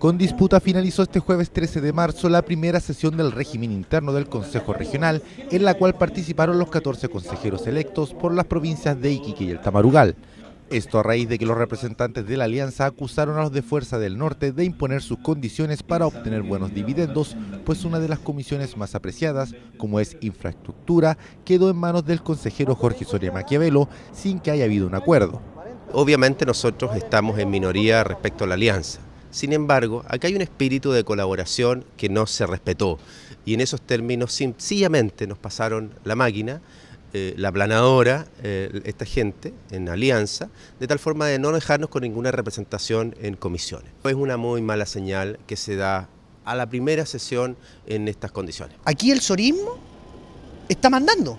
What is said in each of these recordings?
Con disputa finalizó este jueves 13 de marzo la primera sesión del régimen interno del Consejo Regional, en la cual participaron los 14 consejeros electos por las provincias de Iquique y el Tamarugal. Esto a raíz de que los representantes de la alianza acusaron a los de Fuerza del Norte de imponer sus condiciones para obtener buenos dividendos, pues una de las comisiones más apreciadas, como es infraestructura, quedó en manos del consejero Jorge Soria Maquiavelo sin que haya habido un acuerdo. Obviamente nosotros estamos en minoría respecto a la alianza sin embargo, acá hay un espíritu de colaboración que no se respetó y en esos términos sencillamente nos pasaron la máquina, eh, la planadora, eh, esta gente en alianza, de tal forma de no dejarnos con ninguna representación en comisiones. Es una muy mala señal que se da a la primera sesión en estas condiciones. Aquí el sorismo está mandando.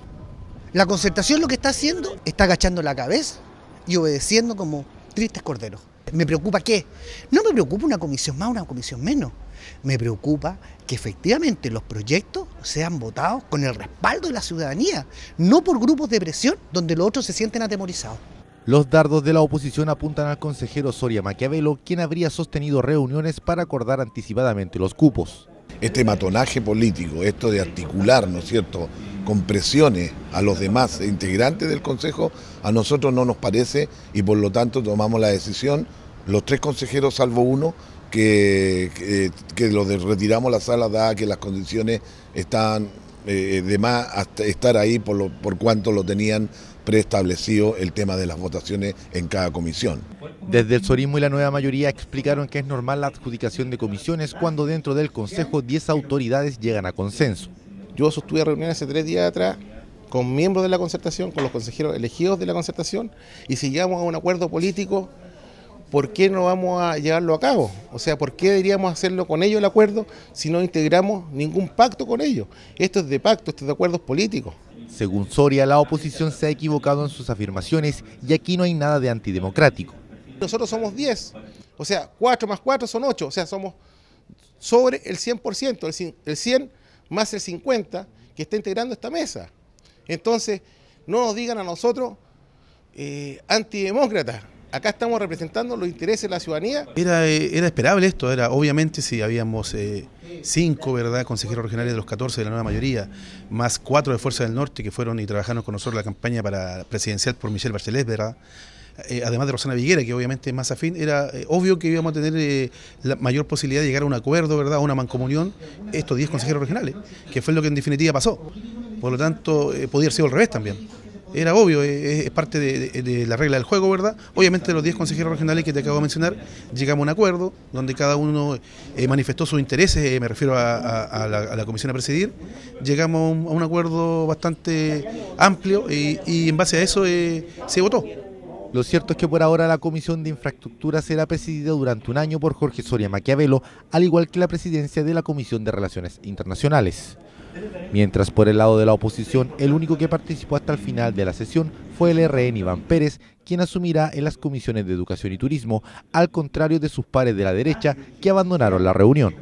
La concertación lo que está haciendo está agachando la cabeza y obedeciendo como tristes corderos. ¿Me preocupa qué? No me preocupa una comisión más, una comisión menos. Me preocupa que efectivamente los proyectos sean votados con el respaldo de la ciudadanía, no por grupos de presión donde los otros se sienten atemorizados. Los dardos de la oposición apuntan al consejero Soria Maquiavelo, quien habría sostenido reuniones para acordar anticipadamente los cupos. Este matonaje político, esto de articular, ¿no es cierto?, con presiones a los demás integrantes del Consejo, a nosotros no nos parece y por lo tanto tomamos la decisión los tres consejeros, salvo uno, que, que, los retiramos la sala, dada que las condiciones están eh, de más estar ahí por, lo, por cuanto lo tenían preestablecido el tema de las votaciones en cada comisión. Desde el Sorismo y la nueva mayoría explicaron que es normal la adjudicación de comisiones cuando dentro del Consejo 10 autoridades llegan a consenso. Yo sostuve reuniones hace tres días atrás con miembros de la concertación, con los consejeros elegidos de la concertación, y si llegamos a un acuerdo político ¿por qué no vamos a llevarlo a cabo? O sea, ¿por qué deberíamos hacerlo con ellos el acuerdo si no integramos ningún pacto con ellos? Esto es de pacto, esto es de acuerdos políticos. Según Soria, la oposición se ha equivocado en sus afirmaciones y aquí no hay nada de antidemocrático. Nosotros somos 10, o sea, 4 más 4 son 8, o sea, somos sobre el 100%, el 100 más el 50 que está integrando esta mesa. Entonces, no nos digan a nosotros eh, antidemócratas, acá estamos representando los intereses de la ciudadanía. Era, eh, era esperable esto, era obviamente si habíamos eh, cinco ¿verdad? consejeros regionales de los 14 de la nueva mayoría, más cuatro de Fuerza del Norte que fueron y trabajaron con nosotros la campaña para presidencial por Michelle Bachelet, ¿verdad? Eh, además de Rosana Viguera, que obviamente es más afín, era obvio que íbamos a tener la mayor posibilidad de llegar a un acuerdo, ¿verdad? a una mancomunión, estos 10 consejeros regionales, que fue lo que en definitiva pasó. Por lo tanto, podía haber sido al revés también era obvio, es, parte de, la regla del juego, ¿verdad? Obviamente los 10 consejeros regionales que te acabo de mencionar, llegamos a un acuerdo donde cada uno eh, manifestó sus intereses, eh, me refiero a, la, comisión a presidir, llegamos a un, acuerdo bastante amplio y, en base a eso eh, se votó. Lo cierto es que por ahora la Comisión de Infraestructura será presidida durante un año por Jorge Soria Maquiavelo, al igual que la presidencia de la Comisión de Relaciones Internacionales. Mientras por el lado de la oposición, el único que participó hasta el final de la sesión fue el RN Iván Pérez, quien asumirá en las comisiones de Educación y Turismo, al contrario de sus pares de la derecha que abandonaron la reunión.